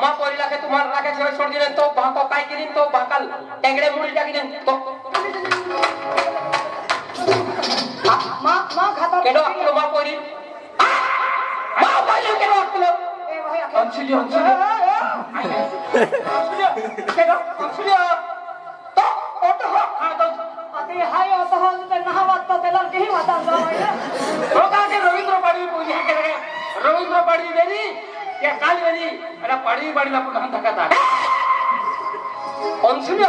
মা কইলাকে তোমার রাখে ছেড়ে ছড় দিলেন তো ভাঁকো কাইকে দিন তো ভাঁকাল ট্যাংড়ে মুড়ি ডাকি দেন তো। মা মা খাতা কেন মা মা কেন কেন? তো আতে হাই তেলার রবীন্দ্র পাড়ি বুঝি রবীন্দ্র পাড়ি বেরি या काल वाली अरे पढ़ी बढ़ी लापू लहन धक्का था अंशुलिया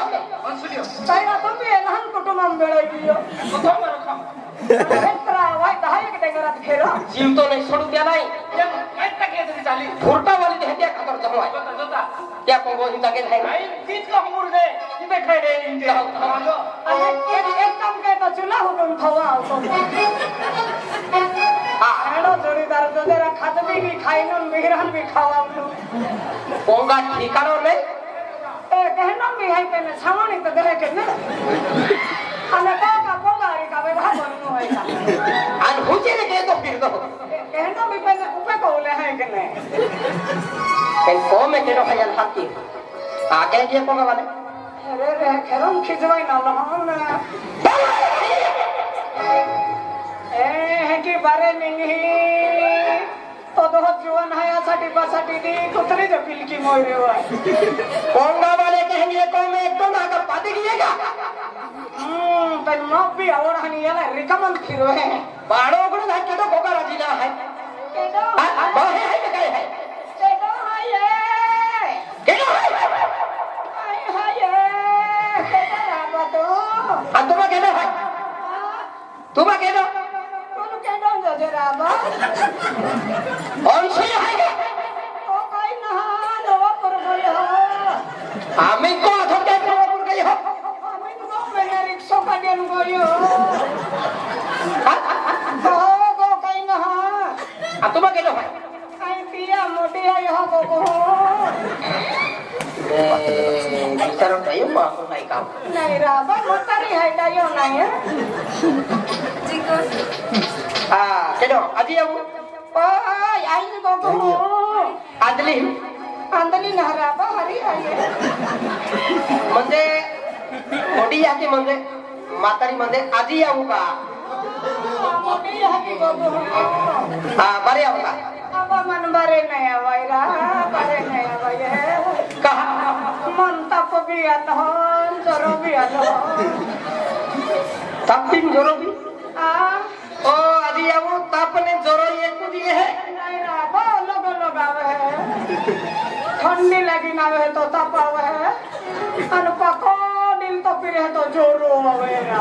अंशुलिया ताई आता भी है लहन कोटो माम बड़ा ही हो कोटो मर खाम तेरा वाई दहाई के टेंगर आते खेलो जीव तो नहीं छोड़ दिया नहीं जब मैं तक ये तेरी चाली फुरता वाली तेरे क्या खबर जमा है क्या कोंगो हिंदा के नहीं चीज का हमूर दे इधर खड़े इंजन अरे एक एक कम के तो चुला हो गया उठावा আহরণ জড়িদার তোদের খাতবি কি খাইনন মিহরান বি খাওয়াম কোঙ্গা ঠিকানো লে এ কেন মিহাই কেন? ছাওয়ানি তো দেরে কেন? আলে কাকা কোঙ্গারি কা বেবা বন্ন হয় কা আর হুচে রে কে তো ফির দো কেন বি পেন উপে কোলে হয় কেন? কেন কোমে কেন হয় আল হাকি আগে গিয়ে কোঙ্গা মানে রে রে খেরম খিজবাই না লহন की बरे निघी तो दोहत जीवन है यासाठी बसाठी दी। कुतरी जो पिलकी मोरी हुआ कोंगा वाले कहेंगे को मैं एकदम आकर पा दिखिएगा हम्म पर मौत भी और हनी याला रिकमेंड किरो है। बाड़ो गुड़ लाके तो गोगा राजीला है? बाहे है क्या है? sokadan goyo. Bawa go kain na ha. Ato ba gelo? Ay piya mo di ay ha ko ko. Eh, bicara tayo mo ako na ikaw. Naira ba mo tari hay tayo na ya? Chicos. Ah, kedo, adi ang Ay, ay ko ko. Adli. Andali na haraba hari ay. Mende मोठी याची म्हणजे म्हातारी म्हणजे आजी येऊ का हा बरे येऊ का मन बरे नाही आवायला बरे नाही आवाय का मन ताप बी आलो जरो बी तापीन जोरो भी। आ ओ, आजी येऊ तापने जोरो एक दिए है। नाही राबा लोग लोग आवे ठंडी लगी ना आवे तो ताप आवे अन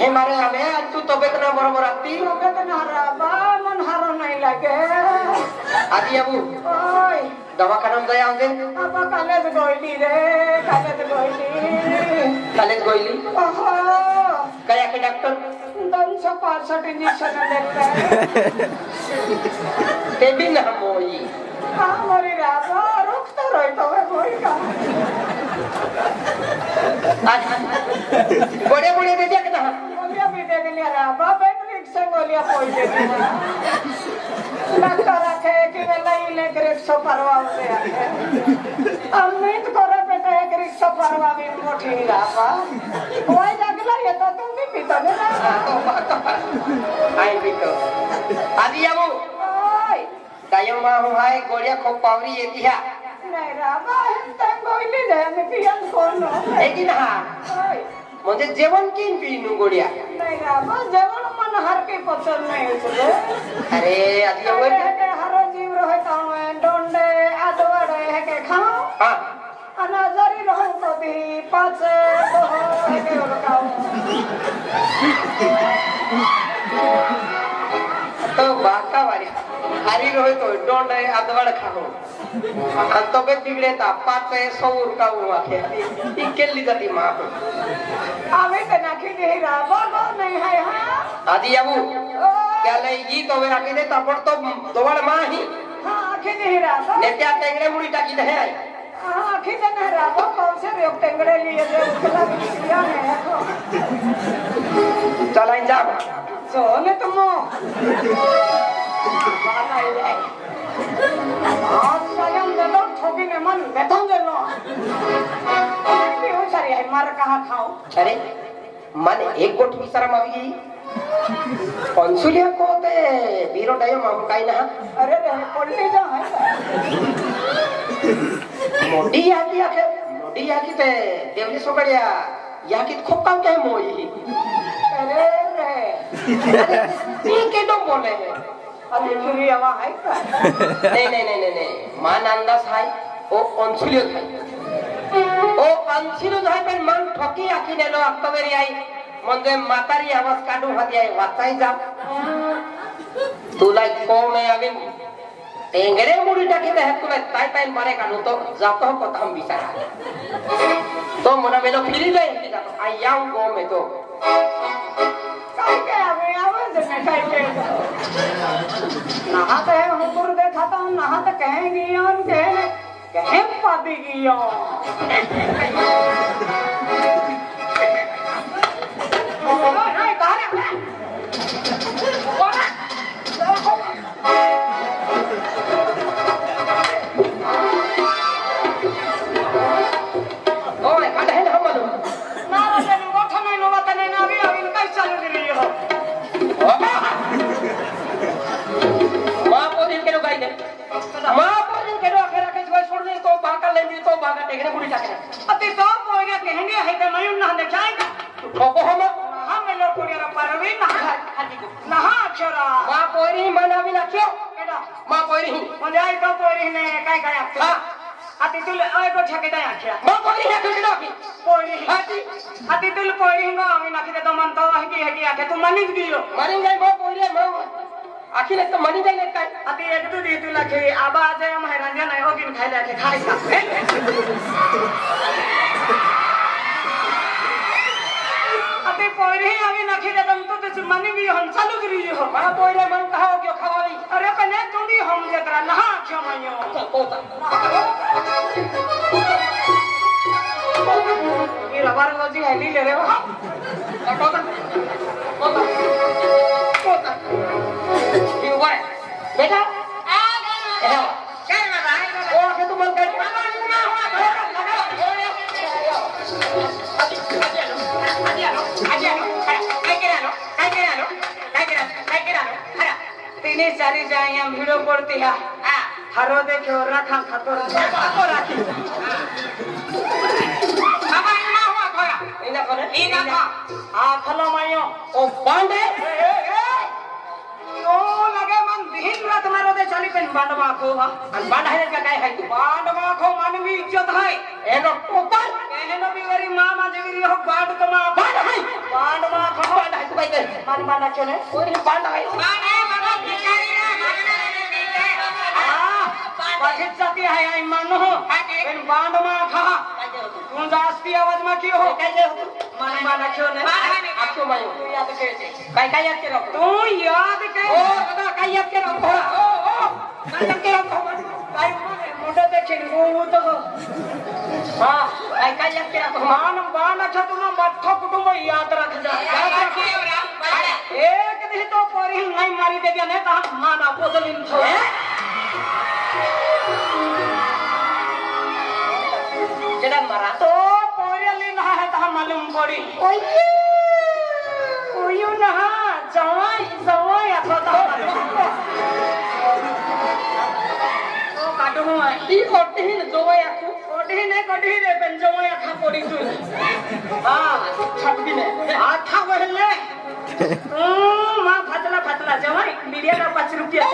हां ए मारे हमें आज तू तबियत ना बरोबर आती लोगे तना राबा मन हारो नहीं लगे आजी येऊ ओय दवाखाना जाया होते अब कॉलेज गोइली रे कॉलेज गोइली कॉलेज गोइली ओहो कया के डॉक्टर दोन सौ पासठ इंजेक्शन देते हैं ते भी ना मोई हमारी राबा रुकता रही तो मैं कोई का आज बड़े बड़े दे ਲਿਆ ਕੋਈ ਦੇ ਲੱਗਦਾ ਰੱਖੇ ਕਿ ਵੇਲਾ ਹੀ ਲੈ ਕੇ ਰਿਕਸ਼ਾ ਪਰਵਾ ਉਸੇ ਆ ਅਮਿਤ ਕੋਰੇ ਬੇਟਾ ਇੱਕ ਰਿਕਸ਼ਾ ਪਰਵਾ ਵੀ ਮੋਠੀ ਨਹੀਂ ਰਾਪਾ ਕੋਈ ਜਗ ਲਾਇਆ ਤਾਂ ਤੂੰ ਵੀ ਪਿਤਾ ਨੇ ਆਈ ਪਿਤਾ ਆਦੀ ਆਮੋ ਓਏ ਦਯਮ ਮਾ ਹੂੰ ਹਾਏ ਗੋੜਿਆ ਖੋ ਪਾਵਰੀ ਇਹਦੀ ਆ ਨਹੀਂ ਰਾਪਾ ਤਾਂ ਕੋਈ ਨਹੀਂ ਲੈ ਮੈਂ ਕੀ ਹੰ ਕੋਨ ਇਹ ਕੀ ਨਾ মধ্যে যেমন কিনবি নুগড়িয়া যেমন पचन में है चलो अरे, अभी ये बोल के हरो जीव रहे ताऊ में डोंडे आदवाड़े है। के खाओ हाँ अनाजरी रहो तो भी पाचे तो है के रखाओ तो बात हारी रहे तो डोंडे अदवड़ खानो अब तो बिगड़े ता पाँच से सौ रुपया हुआ क्या इक्कल ली जाती आवे तो नाखी दे रहा बोल बोल नहीं है हाँ? आधी अबू क्या ले ये तो वे आखी दे ता पड़ तो दोबारा माँ ही हाँ आखी दे रहा बोल. नेते आते इंग्रे मुड़ी टाकी दे हाँ आखी दे नहीं रहा बोल कौन से रोक टेंगरे लिए दे उसके लिए चलाइ जाओ सोने तुम तो मन बेतन देलो हो सारी है मार कहाँ खाओ अरे मन एक गोट भी शरम आवी गई। कौन्सुलिया को ते बीरो डायो मामू काई ना। अरे रे पड़ने जा है मोडी याकी आखे मोडी याकी ते देवली सोकड़िया याकी खूब काम क्या मोई? अरे रे। ती के दो बोले हैं। চুরি আমার হাই নে। নে নে নে মা নান্দা সাই ও ঠকি আকি নেলো আক্তবেরি আই। মন্দে মাতারি আওয়াজ কাডু হাতি আই বাতাই যা। তুলাই কোমে আমি টেঙ্গরে মুড়িটা খেতে হ্যাঁ তুমি তাই তাই মারে কানু তো যাত কথা আমি বিচার। তো মনে মেলো ফিরিলে আই যাও গোমে তো। नहाते हैं हम गुरु देखा था नहाते कहेंगे कहें पापी की মানি দিলো মাৰিম গাই মই পৰিয়ে মই अखिल तो मनी जाइले काय? अति एक दू दी तू लखे आबा आज हम हैरान जाना होगिन खाइले के खाइसा तिने सारी जाए हम भिड़ो पड़ती है हरो देखो रखा खतो रखा राखी इना कोने आ खलो मायो ओ बांडे ओ लगे मन दिन रात मारो दे चली पेन बांडवा को आणि बांड आहे का काय आहे तू बांडवा को मानवी इज्जत है एनो टोपल कहनो भी मेरी मां मा जेवी हो बांड को मां बांड आहे बांडवा को बांड आहे तू काय कर मान बांडा क्यों ने कोणी बांड आहे बघित जाती आहे आई मानो हो। पण बांड मा खा। तू जास्ती आवाज़ मा क्यों हो? काय काय मान बांडा क्यों। ने आपको मायो तू याद करते काय काय याद केलं तू याद ओ कर दादा काय याद थोडा ओ ओ काय याद केलं काय मुंडे देखे वो तो हा काय काय याद केलं मान बांड अच्छा तुम मठ्ठो कुटुंब याद रख जा। याद रख। एक दिन तो परी नहीं मारी दे दिया नहीं तो माना पोजलिन छो করে করিও না যাওয়াই যাওয়াই এত কি কঠিন জমাই আঁকু? কঠিনে কঠিনে পেন জমাই আঁকা মা ফাতলা পাঁচ রুপিয়া